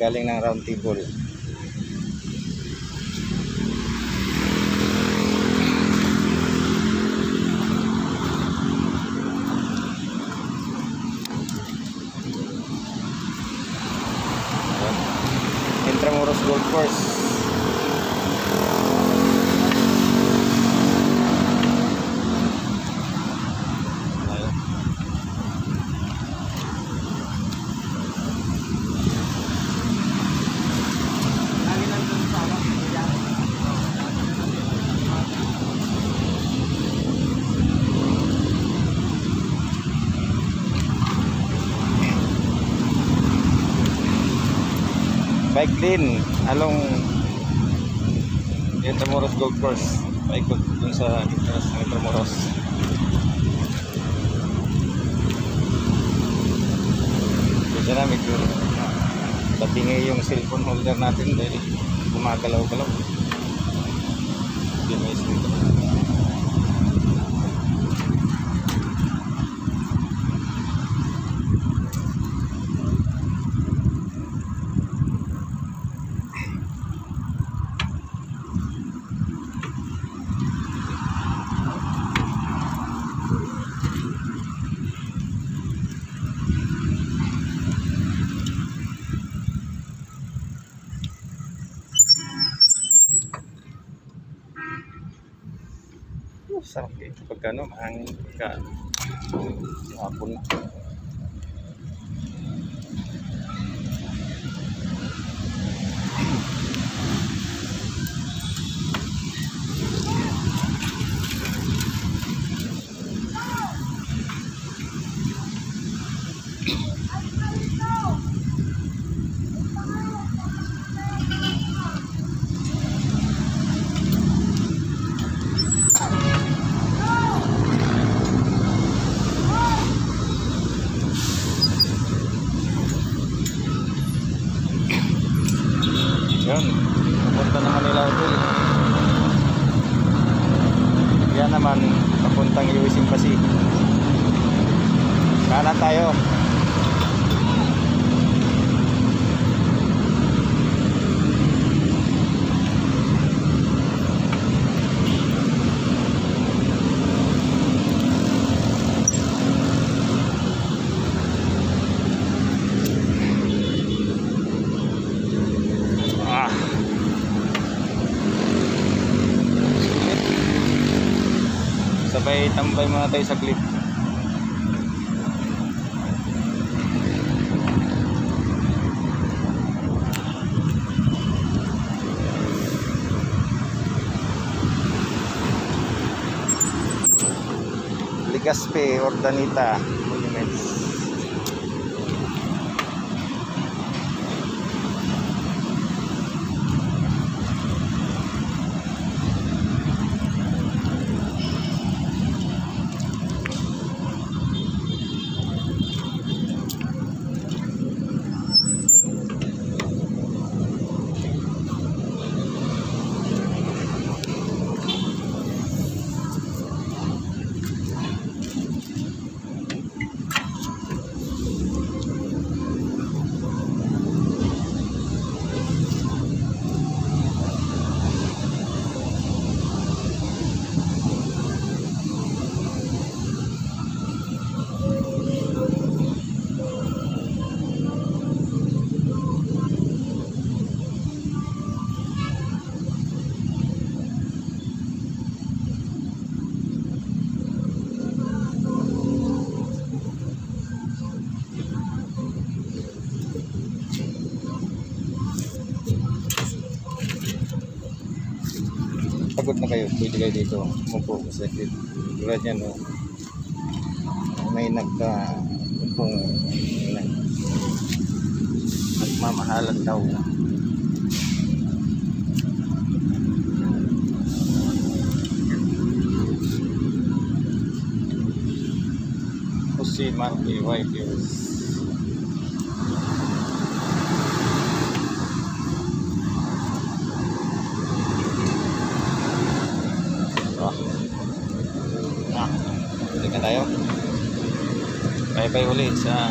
galing ng round table. Ayan. Intramuros Golf Course. Ayan. Lagi nandun sa akin. bike din along Intramuros Golf Course. Paikot dun sa entrance ng Intramuros Dito na medyo patingay yung cellphone holder natin dahil gumagalaw-galaw. Hindi may cellphone sarap eh. Pagka ano, mahangin pagka hapon na. Yun, papunta na Manila Hotel. Yan naman, papuntang US Embassy. Kanan tayo. Ah. Sabay tambay muna tayo sa clip. Ligaspe, Ordanita, kayo dito umupo sa grid. Tulad yan, no? may nagka kung nag, nagmamahalan daw. Jose Marque White Hills. Oh. Ah, balik na tayo. Bye-bye ulit sa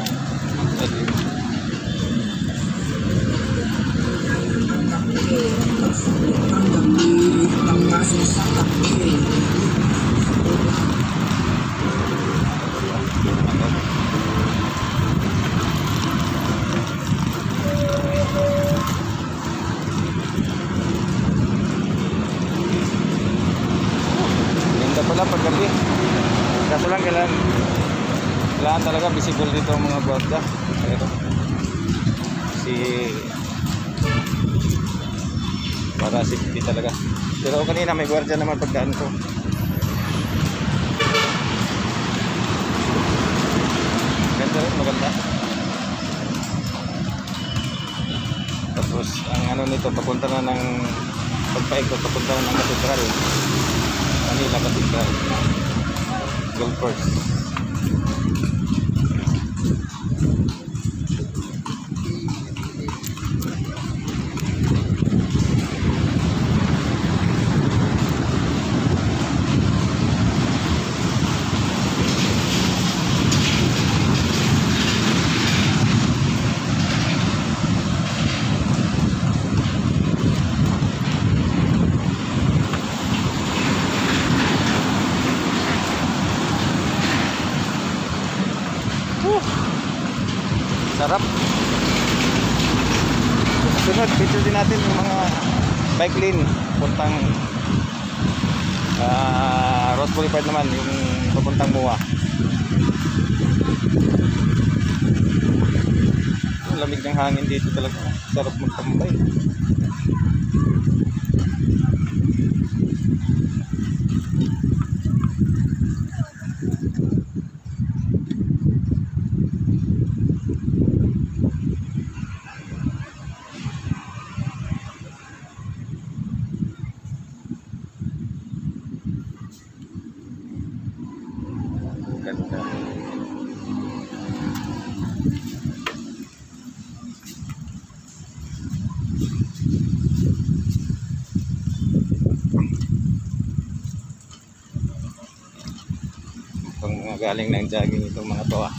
visible dito ang mga gwardiya. Pero, si para safety talaga. Pero kanina may gwardiya naman pagdaan ko. Ganda rin, maganda. Tapos ang ano nito papunta na ng pagpaikot papunta na ng katedral. Manila Cathedral. Golfers. Woo! Sarap. Sunod, picture din natin yung mga bike lane puntang uh, Ross Boulevard naman, yung papuntang Mua. Lamig ng hangin dito talaga. Sarap magtambay. Galing ng jogging itong mga to ah.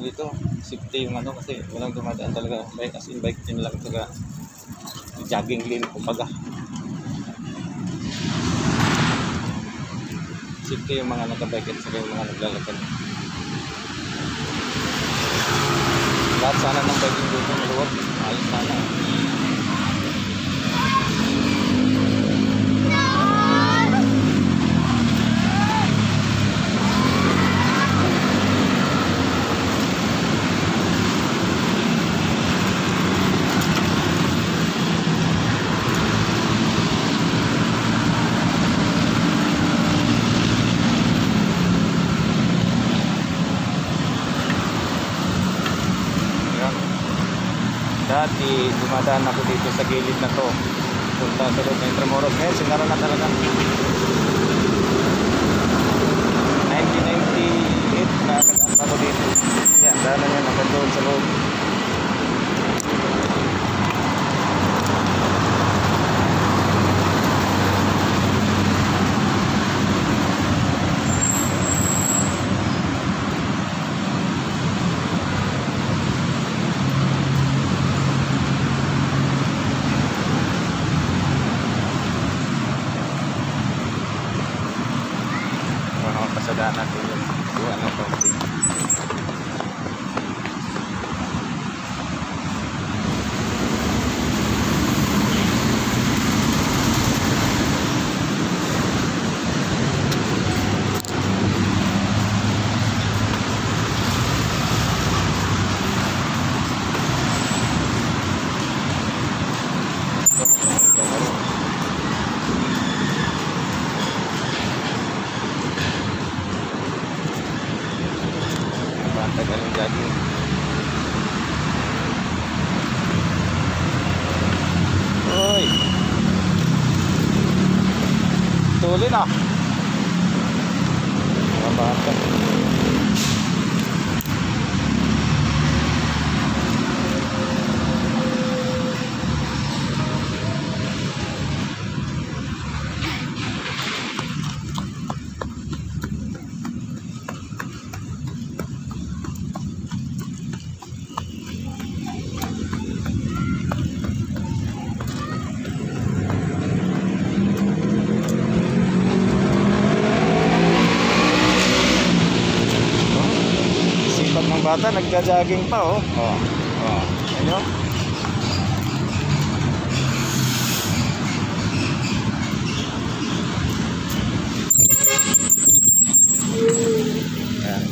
Dito, safety yung ano kasi walang dumadaan talaga. Bike as in bike din lang taga jogging lane kumbaga. safety yung mga nakabike at saka yung mga naglalakad. Lahat sana ng biking dito maluwag. Ayos sana. Yan. Dati dumadaan ako dito sa gilid na to. Punta sa loob ng Intramuros. Ngayon, sinara na talaga. 1998 na tagaan pa ako dito. Yan, daanan yan hanggang doon sa loob. Mga pasadaan natin yung buwan ng konti. Ang tagal ng jogging. Uy! Tuloy na. Mga bata. Isa nagja-jogging pa oh. Oh. Oh. Ano? Ayan.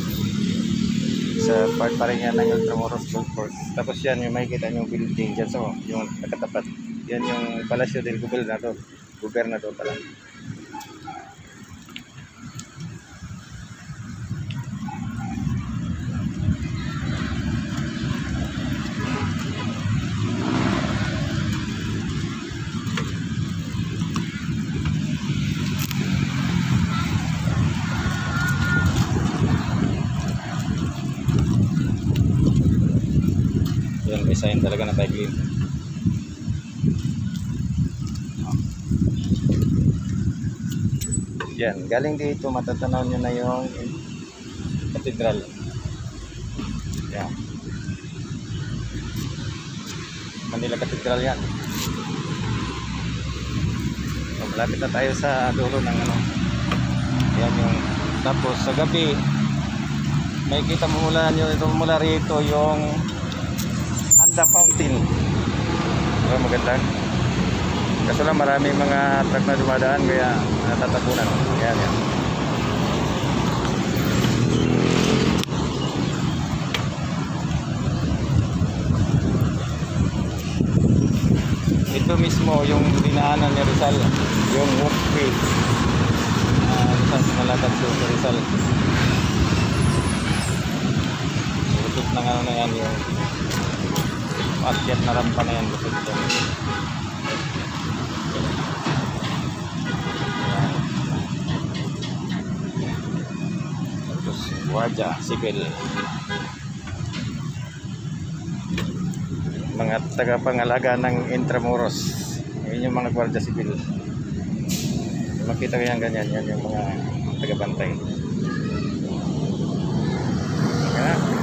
Sa part pa rin yan ng Ultramoros Golf Tapos yan yung makikita yung building dyan sa so, yung nakatapat. Yan yung Palacio del Gobernador. Gobernador pala. Yan, may sign talaga na bike lane. Yan, galing dito matatanaw nyo na yung katedral. Yan. Manila Cathedral yan. So, malapit na tayo sa dulo ng ano. Yan yung tapos sa gabi may kita mo mula nyo ito mula rito yung Anda Fountain. Diba maganda? Kaso lang maraming mga truck na dumadaan kaya natatapunan. Yan yan. Ito mismo yung dinaanan ni Rizal, yung walkway. Uh, sa malakad doon sa Rizal. Lusot na nga na yan yung paakyat na rampa na yan dito terus wajah sipil. Mga tagapangalaga ng Intramuros. Yun yung mga gwardiya sipil. Makita ko yan ganyan yan yung mga tagabantay kaya